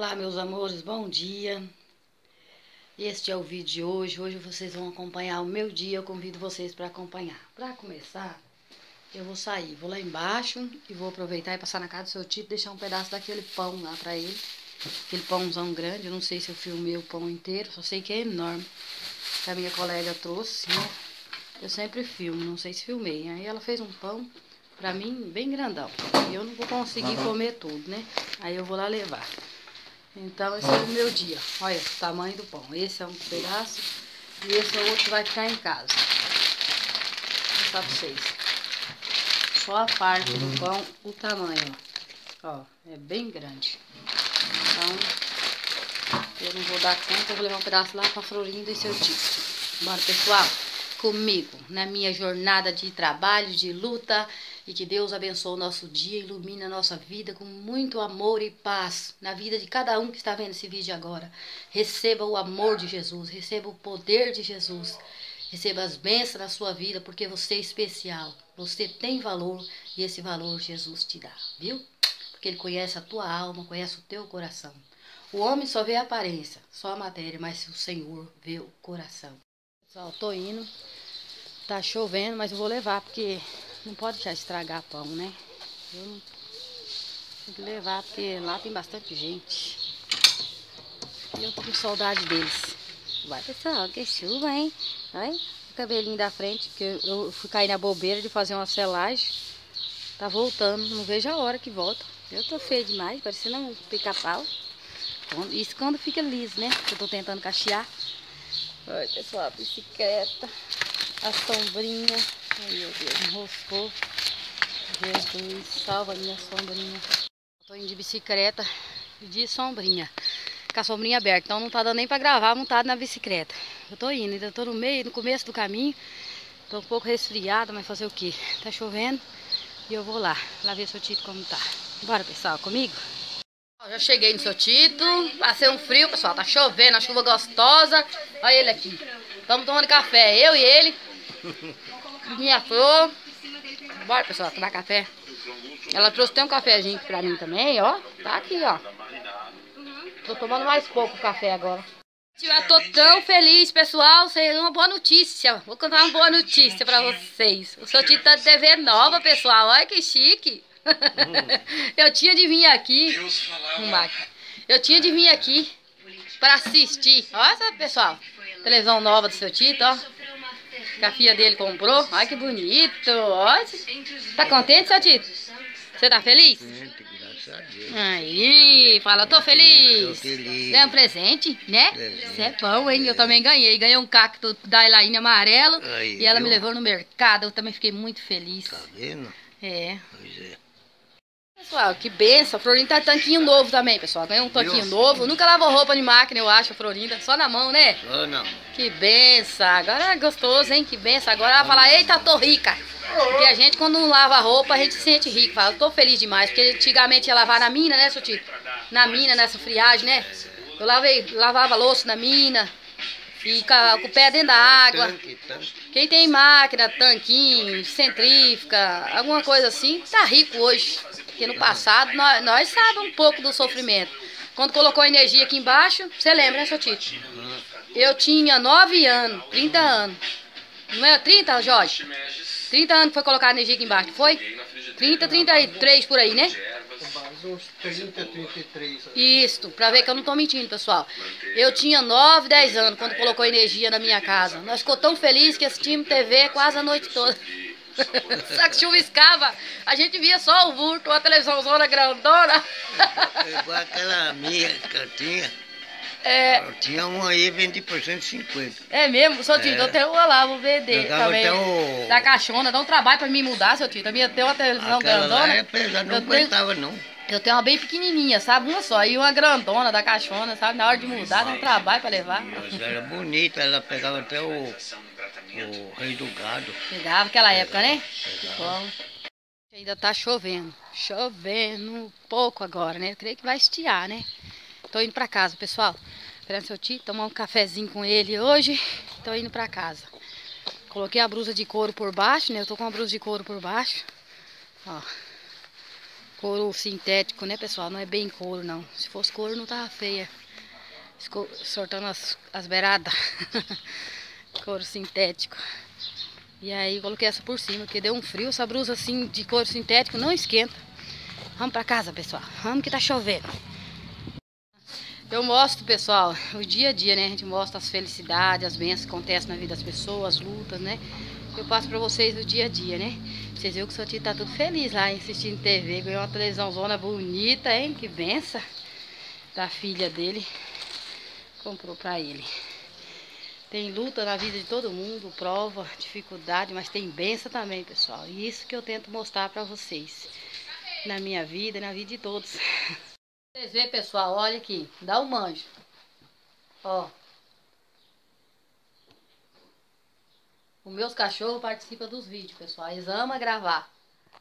Olá, meus amores, bom dia. Este é o vídeo de hoje. Hoje vocês vão acompanhar o meu dia. Eu convido vocês para acompanhar. Para começar, eu vou sair, vou lá embaixo e vou aproveitar e passar na casa do seu tio e deixar um pedaço daquele pão lá para ele. Aquele pãozão grande. Eu não sei se eu filmei o pão inteiro, só sei que é enorme. Que a minha colega trouxe, né? Eu sempre filmo, não sei se filmei. Aí ela fez um pão pra mim bem grandão. E eu não vou conseguir comer tudo, né? Aí eu vou lá levar. Então esse é o meu dia. Olha o tamanho do pão. Esse é um pedaço e esse é outro que vai ficar em casa. Vou mostrar pra vocês. Só a parte do pão, o tamanho. Ó, é bem grande. Então, eu não vou dar conta, eu vou levar um pedaço lá pra Florinda e seu tio. Bora, pessoal, comigo na minha jornada de trabalho, de luta e que Deus abençoe o nosso dia, ilumine a nossa vida com muito amor e paz na vida de cada um que está vendo esse vídeo agora. Receba o amor de Jesus, receba o poder de Jesus. Receba as bênçãos na sua vida, porque você é especial. Você tem valor e esse valor Jesus te dá, viu? Porque Ele conhece a tua alma, conhece o teu coração. O homem só vê a aparência, só a matéria, mas o Senhor vê o coração. Pessoal, tô indo. Tá chovendo, mas eu vou levar, porque não pode já estragar pão, né? Eu não... Tem que levar, porque lá tem bastante gente. E eu tô com saudade deles. Vai, pessoal, que chuva, hein? Olha o cabelinho da frente, que eu fui cair na bobeira de fazer uma selagem. Tá voltando, não vejo a hora que volta. Eu tô feio demais, parecendo um pica-pau. Isso quando fica liso, né? Eu tô tentando cachear. Olha, pessoal, a bicicleta, a sombrinha. Ai, meu Deus, enroscou. Jesus, salva a minha sombrinha. Tô indo de bicicleta de sombrinha. Com a sombrinha aberta. Então não tá dando nem pra gravar montado na bicicleta. Eu tô indo, ainda tô no meio, no começo do caminho. Tô um pouco resfriada, mas fazer o quê? Tá chovendo. E eu vou lá, lá ver seu Tito como tá. Bora, pessoal, comigo? Já cheguei no seu Tito, passei um frio, pessoal, tá chovendo, a chuva gostosa. Olha ele aqui. Estamos tomando café, eu e ele. Minha flor. Bora, pessoal, tomar café. Ela trouxe até um cafezinho aqui pra mim também, ó. Tá aqui, ó. Tô tomando mais pouco café agora. Eu tô tão feliz, pessoal. Sei uma boa notícia. Vou contar uma boa notícia pra vocês. O seu Tito tá de TV nova, pessoal. Olha que chique. Eu tinha de vir aqui. Eu tinha de vir aqui pra assistir. Olha, pessoal. Televisão nova do seu Tito, ó que a filha dele comprou. Olha que bonito. Olha. Tá contente, seu Tito? Você tá feliz? graças a Deus. Aí, fala, tô feliz. Tô feliz. Ganhou um presente, né? Isso é bom, hein? Eu também ganhei. Ganhei um cacto da Elaine amarelo. Aí, e ela viu? me levou no mercado. Eu também fiquei muito feliz. Tá vendo? É. Pois é. Pessoal, que benção. A Florinda tá tanquinho novo também, pessoal. Ganhou um tanquinho novo. Nunca lavou roupa de máquina, eu acho, a Florinda. Só na mão, né? Só não. Que benção. Agora é gostoso, hein? Que benção. Agora ela fala, eita, tô rica. Porque a gente, quando não lava roupa, a gente se sente rico. Fala, tô feliz demais. Porque antigamente ia lavar na mina, né, Suti? Na mina, nessa friagem, né? Eu lavei, lavava louça na mina. E com, o pé dentro da água. Quem tem máquina, tanquinho, centrífuga, alguma coisa assim, tá rico hoje. Porque no passado nós, nós sabemos um pouco do sofrimento. Quando colocou energia aqui embaixo, você lembra, né, seu Tito? Eu tinha 9 anos, 30 anos. Não é 30, Jorge? 30 anos foi colocar energia aqui embaixo, foi? 30, 33 por aí, né? 30, 33. Isso, pra ver que eu não tô mentindo, pessoal. Eu tinha 9, 10 anos quando colocou energia na minha casa. Nós ficou tão felizes que assistimos TV quase a noite toda. Só que chuviscava, a gente via só o vulto, a televisãozona grandona. Igual aquela minha que eu tinha. É. Eu tinha um aí, vendi por 150. É mesmo? Seu tio, é. eu tenho uma lá, vou vender também. O... Da caixona, dá um trabalho pra me mudar, seu tio. Também tem uma televisão Aquela grandona. Lá é pesado, não aguentava tenho... não. Eu tenho uma bem pequenininha, sabe? Uma só. E uma grandona da caixona, sabe? Na hora de mudar, dá um trabalho pra levar. Mas era bonita, ela pegava até o o rei do gado. Pegava aquela época, né? Bom. Ainda tá chovendo. Chovendo pouco agora, né? Eu creio que vai estiar, né? Tô indo pra casa, pessoal. Esperando seu tio tomar um cafezinho com ele hoje. Tô indo pra casa. Coloquei a blusa de couro por baixo, né? Eu tô com a blusa de couro por baixo. Ó. Couro sintético, né, pessoal? Não é bem couro, não. Se fosse couro, não tava feia. Ficou sortando as, as beiradas. couro sintético. E aí coloquei essa por cima, porque deu um frio. Essa blusa assim de couro sintético não esquenta. Vamos pra casa, pessoal. Vamos que tá chovendo. Eu mostro, pessoal, o dia a dia, né? A gente mostra as felicidades, as bênçãos que acontecem na vida das pessoas, as lutas, né? Eu passo pra vocês o dia a dia, né? Vocês viram que o seu tio tá tudo feliz lá, assistindo TV. Ganhou uma televisãozona bonita, hein? Que benção. Da filha dele. Comprou pra ele. Tem luta na vida de todo mundo, prova, dificuldade, mas tem benção também, pessoal. E isso que eu tento mostrar pra vocês. Na minha vida, na vida de todos. Vocês verem, pessoal, olha aqui. Dá um manjo. Ó. Os meus cachorros participam dos vídeos, pessoal. Eles amam gravar.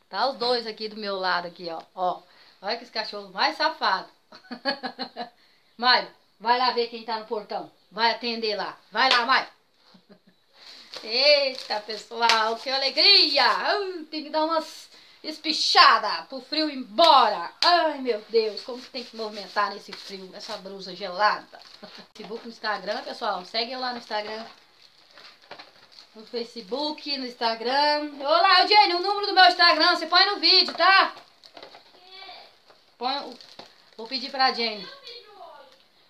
Tá os dois aqui do meu lado, aqui, ó. Ó. Olha que esse cachorro mais safado. Mário, vai lá ver quem tá no portão. Vai atender lá. Vai lá, Mário. Eita, pessoal, que alegria! Uh, tem que dar umas espichada pro frio ir embora. Ai, meu Deus, como que tem que movimentar nesse frio, essa blusa gelada. Facebook no Instagram, pessoal, segue lá no Instagram. No Facebook, no Instagram. Olá, Eugênio, o número do meu Instagram, você põe no vídeo, tá? Põe, vou pedir pra Jenny.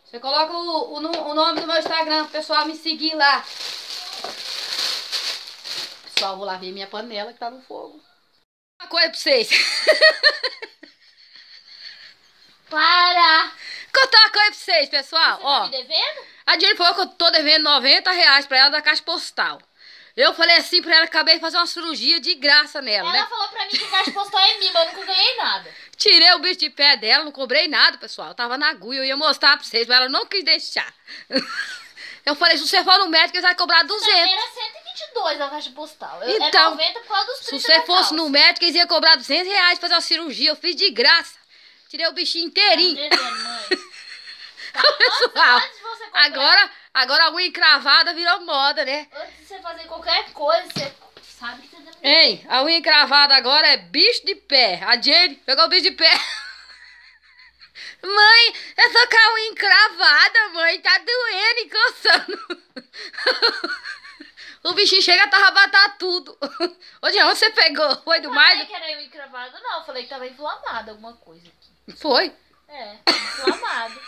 Você coloca o, o, o nome do meu Instagram pro pessoal me seguir lá. Pessoal, vou lá ver minha panela que tá no fogo coisa pra vocês. Para! Contar uma coisa pra vocês, pessoal. Você Ó, tá me devendo? A Jenny falou que eu tô devendo 90 reais pra ela da caixa postal. Eu falei assim pra ela, acabei de fazer uma cirurgia de graça nela, Ela né? falou pra mim que a caixa postal é mima, eu nunca ganhei nada. Tirei o bicho de pé dela, não cobrei nada, pessoal. Eu tava na agulha, eu ia mostrar pra vocês, mas ela não quis deixar. Eu falei, se você for no médico, ele vai cobrar 200. Também era 122 a caixa postal. Eu, Então, é 90 por causa dos 30 Se você fosse no médico, eles iam cobrar 200 reais pra fazer uma cirurgia. Eu fiz de graça. Tirei o bichinho Tá inteirinho. me devendo, mãe. Tá, Pessoal, você comprar, Agora, agora a unha encravada virou moda, né? Antes de você fazer qualquer coisa, você sabe que você deve Hein? A unha encravada agora é bicho de pé. A Jane pegou o bicho de pé. Mãe, eu tô com a unha encravada, mãe. Tá doendo e coçando. O bichinho chega a tarrabatar tudo. Ô, Jean, onde você pegou? Foi do Não mais? falei que era eu encravado, não. Eu falei que tava inflamado alguma coisa aqui. Foi. É, inflamado.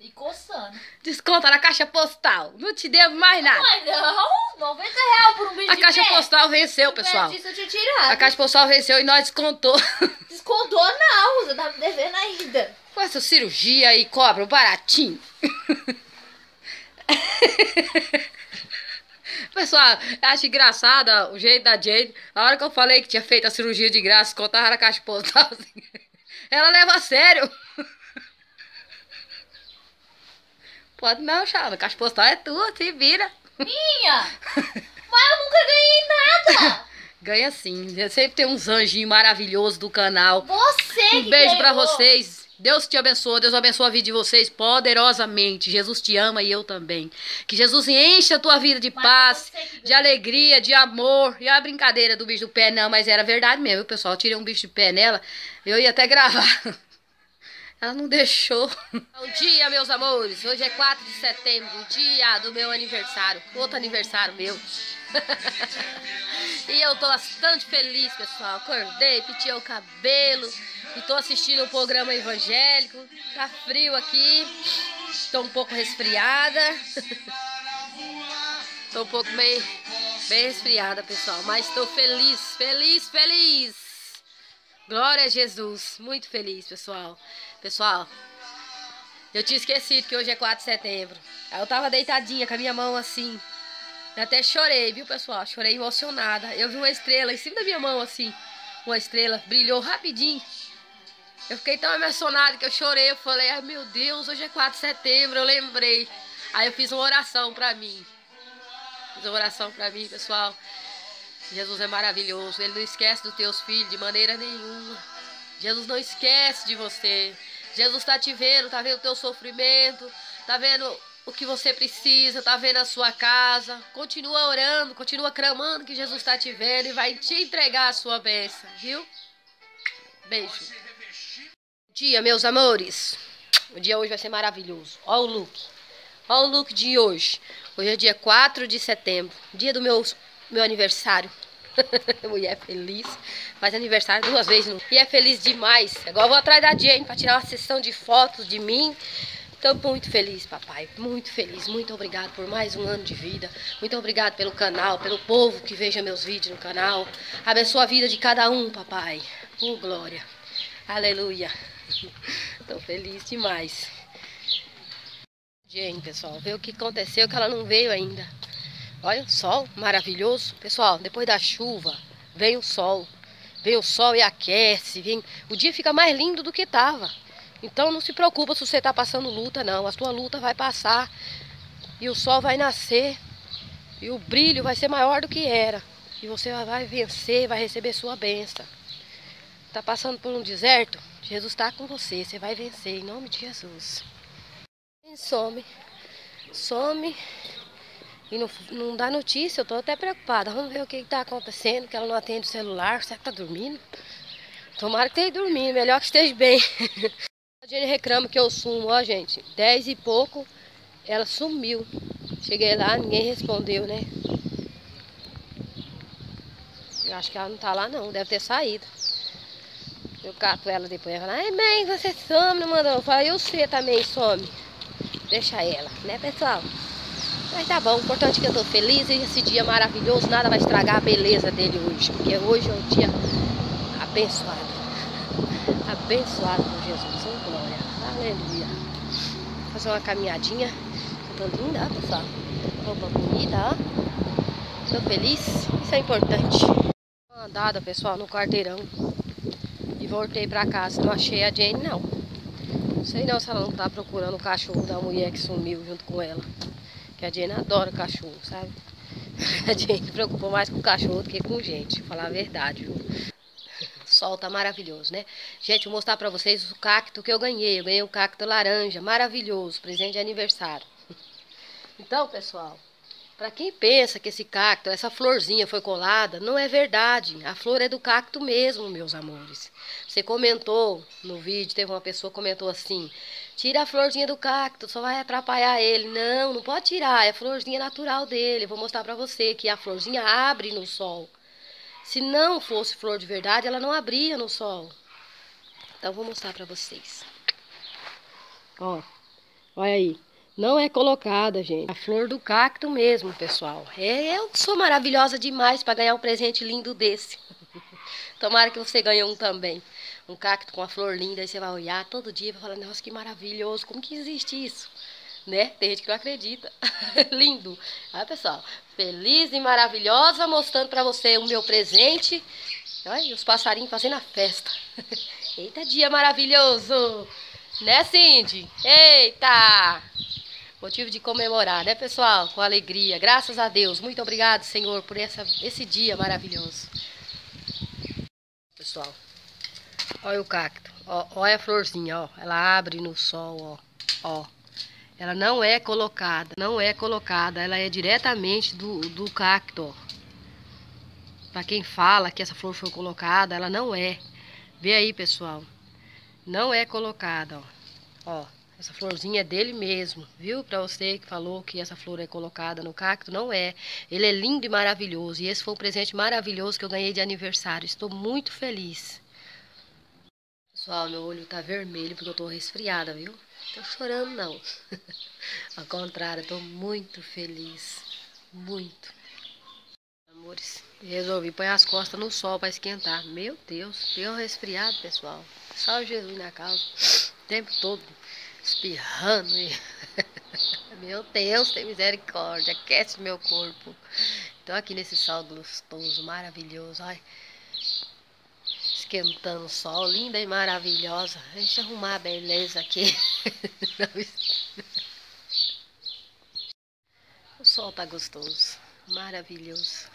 E coçando. Desconta na caixa postal. Não te devo mais nada. Mas não, 90 reais por um bicho A caixa pé. postal venceu, pessoal. Disso eu tinha tirado. A caixa postal venceu e nós descontou. Descontou não, você tá me devendo ainda. Com essa cirurgia aí cobra um baratinho. Pessoal, acho engraçado o jeito da Jade. A hora que eu falei que tinha feito a cirurgia de graça, contava na caixa postal. assim, Ela leva a sério. Pode não, Chava. Caixa postal é tua, se vira. Minha! Mas eu nunca ganhei nada! Ganha sim. Sempre tem uns anjinhos maravilhosos do canal. Você Um beijo pra ganhou. vocês. Deus te abençoe, Deus abençoe a vida de vocês poderosamente. Jesus te ama e eu também. Que Jesus encha a tua vida de Mas paz, de alegria, de amor. E a brincadeira do bicho do pé, não, mas era verdade mesmo, viu, pessoal? Eu tirei um bicho de pé nela, eu ia até gravar. Ela não deixou. Bom dia, meus amores. Hoje é 4 de setembro, dia do meu aniversário. Outro aniversário meu. e eu tô bastante feliz, pessoal. Acordei, pintei o cabelo e tô assistindo o programa evangélico. Tá frio aqui. Tô um pouco resfriada. tô um pouco meio bem resfriada, pessoal. Mas tô feliz, feliz, feliz. Glória a Jesus. Muito feliz, pessoal. Pessoal, eu tinha esquecido que hoje é 4 de setembro. Aí eu tava deitadinha com a minha mão assim. Eu até chorei, viu, pessoal? Chorei emocionada. Eu vi uma estrela em cima da minha mão, assim. Uma estrela brilhou rapidinho. Eu fiquei tão emocionada que eu chorei. Eu falei, ai meu Deus, hoje é 4 de setembro. Eu lembrei. Aí eu fiz uma oração pra mim. Fiz uma oração pra mim, pessoal. Jesus é maravilhoso. Ele não esquece dos teus filhos de maneira nenhuma. Jesus não esquece de você. Jesus tá te vendo, tá vendo o teu sofrimento, tá vendo o que você precisa, tá vendo a sua casa. Continua orando, continua clamando que Jesus tá te vendo e vai te entregar a sua bênção, viu? Beijo. Dia, meus amores. O dia hoje vai ser maravilhoso. Olha o look. Olha o look de hoje. Hoje é dia 4 de setembro. Dia do meu, meu aniversário. Mulher feliz. Faz aniversário duas vezes. E é feliz demais. Agora eu vou atrás da Jane para tirar uma sessão de fotos de mim. Estou muito feliz, papai. Muito feliz. Muito obrigado por mais um ano de vida. Muito obrigado pelo canal, pelo povo que veja meus vídeos no canal. Abençoa a vida de cada um, papai. Oh, glória. Aleluia. Estou feliz demais. Jane, pessoal, vê o que aconteceu que ela não veio ainda. Olha o sol maravilhoso. Pessoal, depois da chuva, vem o sol. Vem o sol e aquece. Vem... O dia fica mais lindo do que estava. Então não se preocupa se você está passando luta, não. A sua luta vai passar e o sol vai nascer e o brilho vai ser maior do que era. E você vai vencer, vai receber sua bênção. Está passando por um deserto? Jesus está com você, você vai vencer em nome de Jesus. Some, some e não, não dá notícia, eu estou até preocupada. Vamos ver o que está acontecendo, que ela não atende o celular, será que está dormindo? Tomara que esteja dormindo, melhor que esteja bem. A Jenny reclama que eu sumo, ó gente, dez e pouco, ela sumiu. Cheguei lá, ninguém respondeu, né? Eu acho que ela não tá lá não, deve ter saído. Eu cato ela depois, ela fala, ai mãe, você some, não mandou. Eu falo, eu sei também some. Deixa ela, né pessoal? Mas tá bom, o importante é que eu tô feliz e esse dia maravilhoso, nada vai estragar a beleza dele hoje. Porque hoje é um dia abençoado. Abençoado por Jesus, oh glória, aleluia. Vou fazer uma caminhadinha, tô linda, pessoal. Roupa bonita, ó. Tô feliz, isso é importante. Uma andada, pessoal, no quarteirão. E voltei pra casa, não achei a Jane, não. Não sei não se ela não tá procurando o cachorro da mulher que sumiu junto com ela. Que a Jane adora cachorro, sabe? A Jane se preocupa mais com cachorro do que com gente, falar a verdade, viu? Sol tá maravilhoso, né? Gente, vou mostrar pra vocês o cacto que eu ganhei. Eu ganhei um cacto laranja, maravilhoso, presente de aniversário. Então, pessoal, para quem pensa que esse cacto, essa florzinha foi colada, não é verdade. A flor é do cacto mesmo, meus amores. Você comentou no vídeo, teve uma pessoa que comentou assim: tira a florzinha do cacto, só vai atrapalhar ele. Não, não pode tirar, é a florzinha natural dele. Vou mostrar para você que a florzinha abre no sol. Se não fosse flor de verdade, ela não abria no sol. Então, vou mostrar para vocês. Ó, olha aí. Não é colocada, gente. A flor do cacto mesmo, pessoal. É, eu sou maravilhosa demais para ganhar um presente lindo desse. Tomara que você ganhe um também. Um cacto com a flor linda, aí você vai olhar todo dia e vai falar, nossa, que maravilhoso, como que existe isso? Né? Tem gente que não acredita. Lindo. Olha, pessoal, feliz e maravilhosa, mostrando para você o meu presente. Olha, os passarinhos fazendo a festa. Eita, dia maravilhoso! Né, Cindy? Eita! Motivo de comemorar, né, pessoal? Com alegria. Graças a Deus. Muito obrigado, Senhor, por essa, esse dia maravilhoso. Pessoal, olha o cacto. Ó, olha a florzinha, ó. Ela abre no sol, ó. Ó. Ela não é colocada, não é colocada. Ela é diretamente do, do cacto, ó. Pra quem fala que essa flor foi colocada, ela não é. Vê aí, pessoal. Não é colocada, ó. Ó. Essa florzinha é dele mesmo, viu? Para você que falou que essa flor é colocada no cacto, não é. Ele é lindo e maravilhoso. E esse foi um presente maravilhoso que eu ganhei de aniversário. Estou muito feliz. Pessoal, meu olho tá vermelho porque eu tô resfriada, viu? Tô chorando não. Ao contrário, tô muito feliz. Muito. Amores, resolvi pôr as costas no sol para esquentar. Meu Deus, deu resfriado, pessoal. Só Jesus na casa. O tempo todo espirrando. E... meu Deus, tem misericórdia, aquece meu corpo. Então aqui nesse sol gostoso, maravilhoso, ai, esquentando o sol, linda e maravilhosa. Deixa eu arrumar a beleza aqui. o sol tá gostoso, maravilhoso.